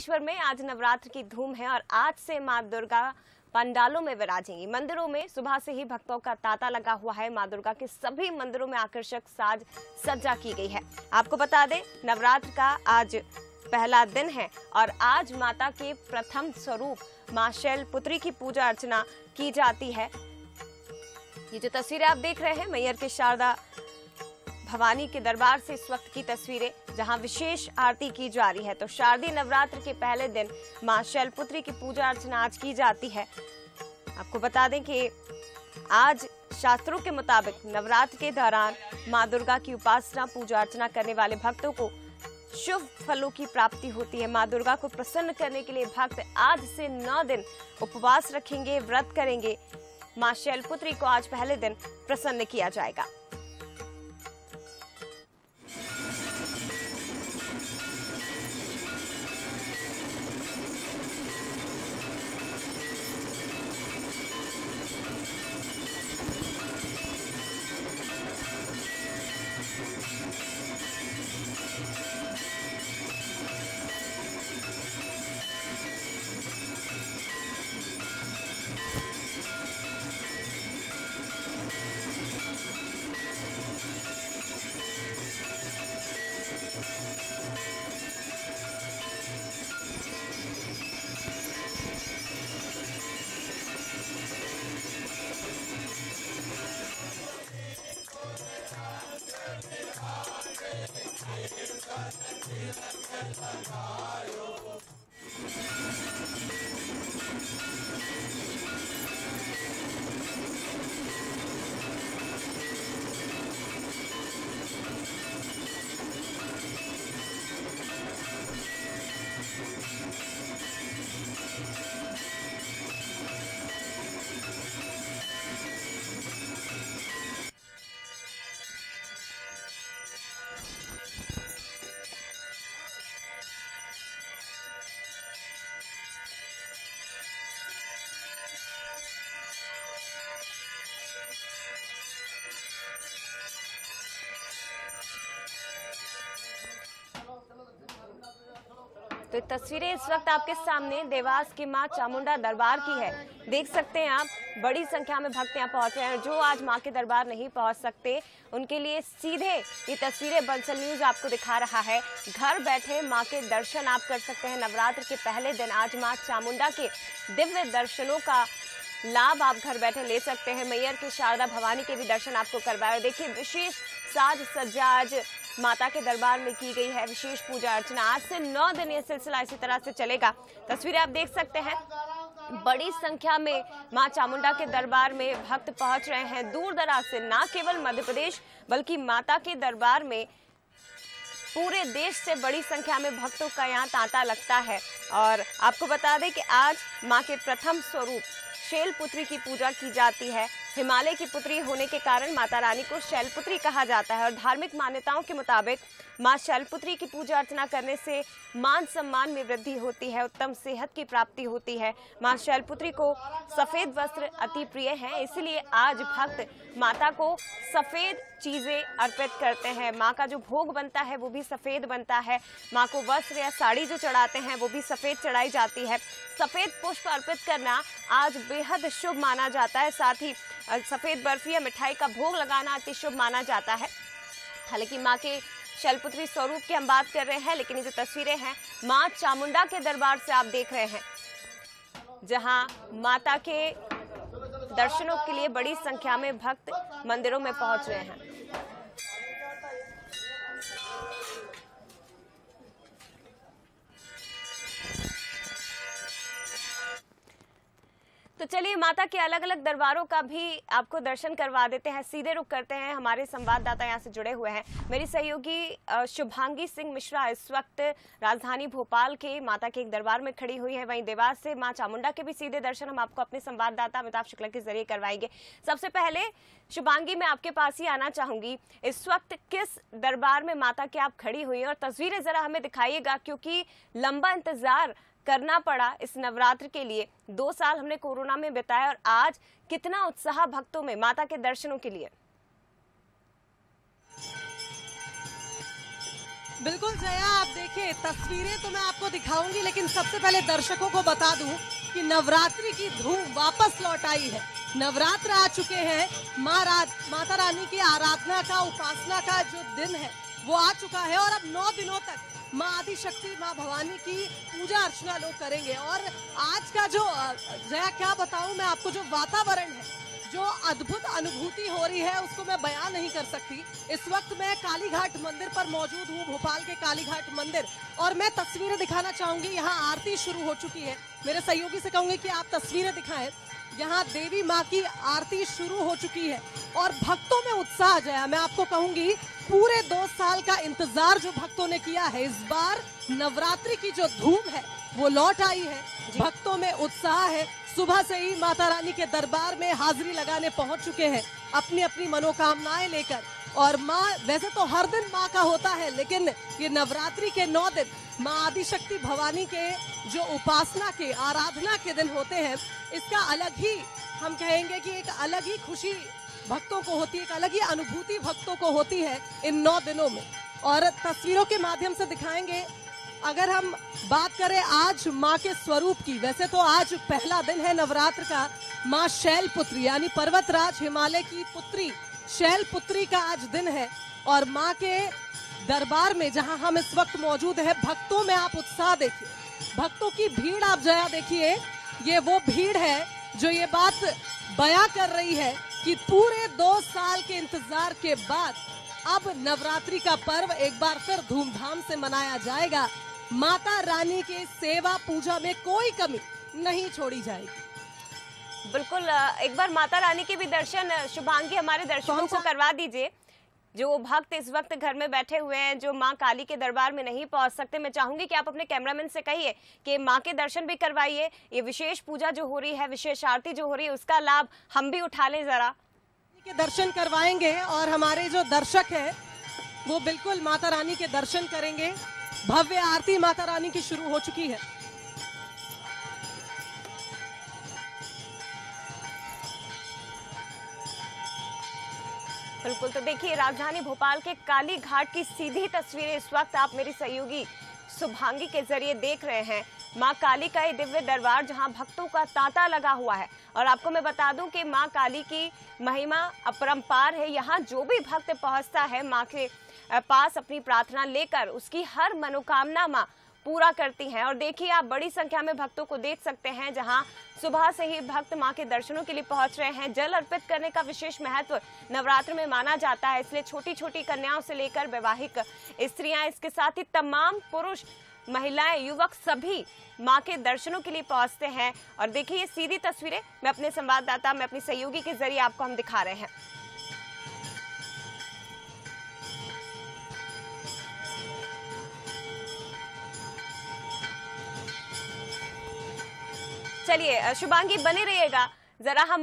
बागेश्वर में आज नवरात्र की धूम है और आज से माँ दुर्गा पंडालों में विराजेंगी। मंदिरों में सुबह से ही भक्तों का तांता लगा हुआ है। माँ दुर्गा के सभी मंदिरों में आकर्षक साज सज्जा की गई है। आपको बता दें, नवरात्र का आज पहला दिन है और आज माता के प्रथम स्वरूप, माँ शैल पुत्री की पूजा अर्चना की जाती है। ये जो तस्वीरें आप देख रहे हैं, मैयर के शारदा भवानी के दरबार से इस वक्त की तस्वीरें, जहाँ विशेष आरती की जा रही है। तो शारदीय नवरात्र के पहले दिन माँ शैलपुत्री की पूजा अर्चना आज की जाती है। आपको बता दें कि आज शास्त्रों के मुताबिक नवरात्र के दौरान माँ दुर्गा की उपासना, पूजा अर्चना करने वाले भक्तों को शुभ फलों की प्राप्ति होती है। माँ दुर्गा को प्रसन्न करने के लिए भक्त आज से नौ दिन उपवास रखेंगे, व्रत करेंगे। माँ शैलपुत्री को आज पहले दिन प्रसन्न किया जाएगा। तो तस्वीरें इस वक्त आपके सामने देवास की माँ चामुंडा दरबार की है। देख सकते हैं आप, बड़ी संख्या में भक्त यहाँ पहुँचे हैं। जो आज माँ के दरबार नहीं पहुँच सकते, उनके लिए सीधे ये तस्वीरें बंसल न्यूज़ आपको दिखा रहा है। घर बैठे माँ के दर्शन आप कर सकते हैं। नवरात्र के पहले दिन आज माँ चामुंडा के दिव्य दर्शनों का लाभ आप घर बैठे ले सकते हैं। मैयर की शारदा भवानी के भी दर्शन आपको करवाए। देखिए, विशेष साज सज्जा आज माता के दरबार में की गई है विशेष पूजा अर्चना। आज से नौ दिन ये सिलसिला इसी तरह से चलेगा। तस्वीरें आप देख सकते हैं। बड़ी संख्या में माँ चामुंडा के दरबार में भक्त पहुँच रहे हैं। दूर दराज से न केवल मध्य प्रदेश, बल्कि माता के दरबार में पूरे देश से बड़ी संख्या में भक्तों का यहाँ तांता लगता है। और आपको बता दें कि आज माँ के प्रथम स्वरूप, शैलपुत्री की पूजा की जाती है। हिमालय की पुत्री होने के कारण माता रानी को शैलपुत्री कहा जाता है और धार्मिक मान्यताओं के मुताबिक माँ शैलपुत्री की पूजा अर्चना करने से मान सम्मान में वृद्धि होती है, उत्तम सेहत की प्राप्ति होती है। माँ शैलपुत्री को सफ़ेद वस्त्र अति प्रिय है, इसलिए आज भक्त माता को सफ़ेद चीज़ें अर्पित करते हैं। माँ का जो भोग बनता है, वो भी सफ़ेद बनता है। माँ को वस्त्र या साड़ी जो चढ़ाते हैं, वो भी सफ़ेद चढ़ाई जाती है। सफ़ेद पुष्प अर्पित करना आज बेहद शुभ माना जाता है। साथ ही सफ़ेद बर्फ़ी या मिठाई का भोग लगाना अति शुभ माना जाता है। हालाँकि माँ के शैलपुत्री स्वरूप की हम बात कर रहे हैं, लेकिन ये जो तस्वीरें हैं। माँ चामुंडा के दरबार से आप देख रहे हैं, जहाँ माता के दर्शनों के लिए बड़ी संख्या में भक्त मंदिरों में पहुँच रहे हैं। चलिए माता के अलग अलग दरबारों का भी आपको दर्शन करवा देते हैं, सीधे रुक करते हैं। हमारे संवाददाता यहाँ से जुड़े हुए हैं। मेरी सहयोगी शुभांगी सिंह मिश्रा इस वक्त राजधानी भोपाल के माता के एक दरबार में खड़ी हुई है। वहीं देवास से माँ चामुंडा के भी सीधे दर्शन हम आपको अपने संवाददाता अमिताभ शुक्ला के ज़रिए करवाएँगे। सबसे पहले, शुभांगी, मैं आपके पास ही आना चाहूँगी। इस वक्त किस दरबार में माता के आप खड़ी हुई है? और तस्वीरें जरा हमें दिखाइएगा, क्योंकि लंबा इंतज़ार करना पड़ा इस नवरात्र के लिए। दो साल हमने कोरोना में बिताया और आज कितना उत्साह भक्तों में, माता के दर्शनों के लिए। बिल्कुल जया, आप देखिए, तस्वीरें तो मैं आपको दिखाऊँगी, लेकिन सबसे पहले दर्शकों को बता दूँ कि नवरात्रि की धूम वापस लौट आई है। नवरात्र आ चुके हैं, माँ माता रानी की आराधना का, उपासना का जो दिन है, वो आ चुका है और अब नौ दिनों तक माँ आदिशक्ति, माँ भवानी की पूजा अर्चना लोग करेंगे। और आज का जो जया, क्या बताऊँ मैं आपको, जो वातावरण है, जो अद्भुत अनुभूति हो रही है, उसको मैं बयान नहीं कर सकती। इस वक्त मैं कालीघाट मंदिर पर मौजूद हूँ, भोपाल के कालीघाट मंदिर। और मैं तस्वीरें दिखाना चाहूँगी, यहाँ आरती शुरू हो चुकी है। मेरे सहयोगी से कहूँगी कि आप तस्वीरें दिखाएँ। यहाँ देवी माँ की आरती शुरू हो चुकी है और भक्तों में उत्साह जया। मैं आपको कहूँगी पूरे दो साल का इंतज़ार जो भक्तों ने किया है इस बार नवरात्रि की जो धूम है वो लौट आई है। भक्तों में उत्साह है। सुबह से ही माता रानी के दरबार में हाजिरी लगाने पहुँच चुके हैं। अपनी अपनी मनोकामनाएँ लेकर और माँ, वैसे तो हर दिन माँ का होता है, लेकिन ये नवरात्रि के नौ दिन माँ आदिशक्ति भवानी के जो उपासना के, आराधना के दिन होते हैं, इसका अलग ही, हम कहेंगे कि एक अलग ही खुशी भक्तों को होती है, एक अलग ही अनुभूति भक्तों को होती है इन नौ दिनों में। और तस्वीरों के माध्यम से दिखाएँगे, अगर हम बात करें आज माँ के स्वरूप की, वैसे तो आज पहला दिन है नवरात्र का, माँ शैल पुत्री यानी पर्वतराज हिमालय की पुत्री शैल पुत्री का आज दिन है और माँ के दरबार में जहाँ हम इस वक्त मौजूद है, भक्तों में आप उत्साह देखिए। भक्तों की भीड़ आप जया देखिए, ये वो भीड़ है जो ये बात बयां कर रही है कि पूरे दो साल के इंतज़ार के बाद अब नवरात्रि का पर्व एक बार फिर धूमधाम से मनाया जाएगा। माता रानी के सेवा पूजा में कोई कमी नहीं छोड़ी जाएगी। बिल्कुल एक बार माता रानी के भी दर्शन शुभांगी हमारे दर्शकों को करवा दीजिए। जो भक्त इस वक्त घर में बैठे हुए हैं जो माँ काली के दरबार में नहीं पहुँच सकते मैं चाहूँगी कि आप अपने कैमरामैन से कहिए कि माँ के दर्शन भी करवाइए। ये विशेष पूजा जो हो रही है विशेष आरती जो हो रही है उसका लाभ हम भी उठा लें जरा। के दर्शन करवाएँगे और हमारे जो दर्शक है वो बिल्कुल माता रानी के दर्शन करेंगे। भव्य आरती माता रानी की शुरू हो चुकी है। बिल्कुल तो देखिए, राजधानी भोपाल के काली घाट की सीधी तस्वीरें इस वक्त आप मेरी सहयोगी शुभांगी के ज़रिए देख रहे हैं। माँ काली का ये दिव्य दरबार जहाँ भक्तों का तांता लगा हुआ है। और आपको मैं बता दूँ कि माँ काली की महिमा अपरंपार है। यहाँ जो भी भक्त पहुँचता है, माँ के पास अपनी प्रार्थना लेकर उसकी हर मनोकामना माँ पूरा करती हैं। और देखिए, आप बड़ी संख्या में भक्तों को देख सकते हैं, जहाँ सुबह से ही भक्त माँ के दर्शनों के लिए पहुँच रहे हैं। जल अर्पित करने का विशेष महत्व नवरात्र में माना जाता है, इसलिए छोटी छोटी कन्याओं से लेकर वैवाहिक स्त्रियाँ, इसके साथ ही तमाम पुरुष, महिलाएँ, युवक सभी माँ के दर्शनों के लिए पहुँचते हैं। और देखिए, ये सीधी तस्वीरें मैं अपने संवाददाता, मैं अपनी सहयोगी के ज़रिए आपको हम दिखा रहे हैं। चलिए शुभांगी बने रहिएगा। जरा हम